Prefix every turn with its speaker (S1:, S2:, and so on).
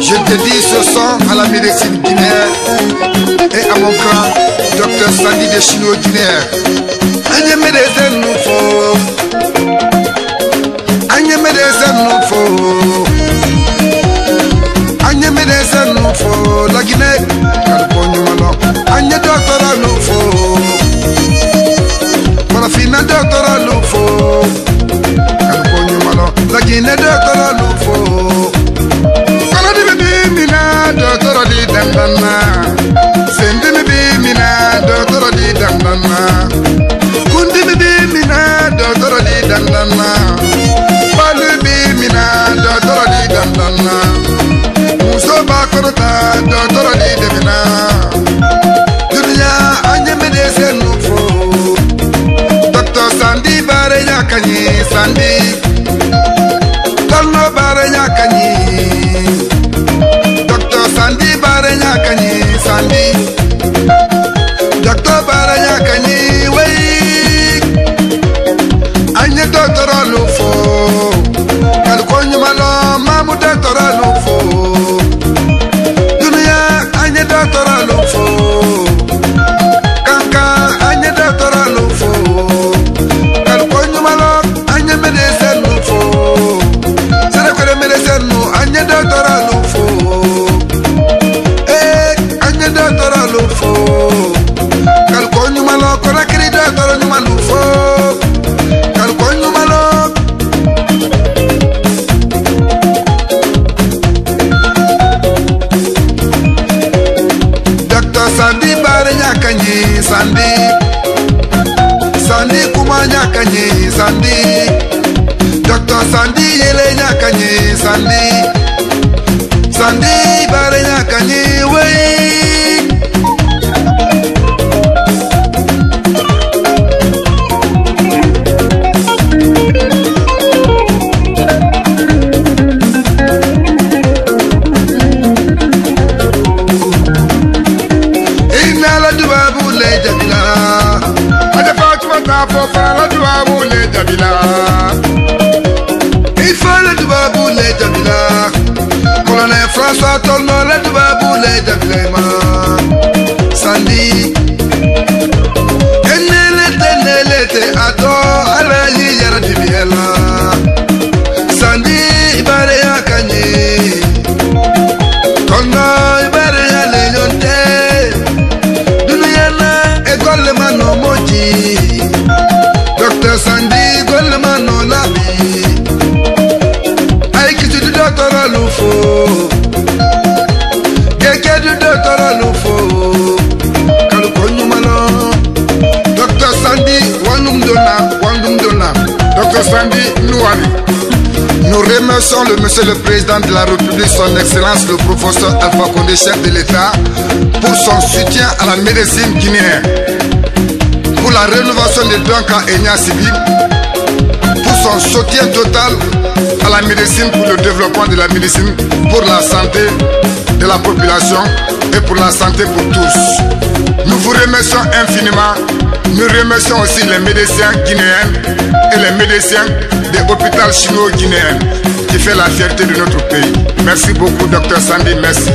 S1: Je dédie ce son à la médecine guinéenne et à mon grand docteur Sandy de Chino guinéen. Anye médecin nous faut. Anye médecin nous faut. Anye médecin nous faut. La Guinée, bi Thierno Bara Niakanyi Dr. Sandi Bara Niakanyi Sandi Doctor Bara Niakanyi wey anyi doctor alu fo kaliko ɲuman lɔ maamu. Sandi bare nyakanyi Sandi. Sandi kuma nyakanyi Sandi. Dr. Sandi yele nyakanyi Sandi. Sandi bare nyakanyi wey fọ́fá lọ́dún abúlé jàbílà. ifá lọ́dún abúlé jàbílà. kọ̀lọ̀nà ìfúrásá tọ́lọ́ lọ́dún abúlé jàbílà ìmọ̀. Nous remercions le Monsieur le Président de la République, Son Excellence le professeur Alpha Condé, chef de l'État, pour son soutien à la médecine guinéenne, pour la rénovation des et Nia Civil, pour son soutien total à la médecine, pour le développement de la médecine, pour la santé de la population et pour la santé pour tous. Nous vous remercions infiniment. Nous remercions aussi les médecins guinéens et les médecins des hôpitaux chinois guinéens qui fait la fierté de notre pays. Merci beaucoup, docteur Sandy. Merci.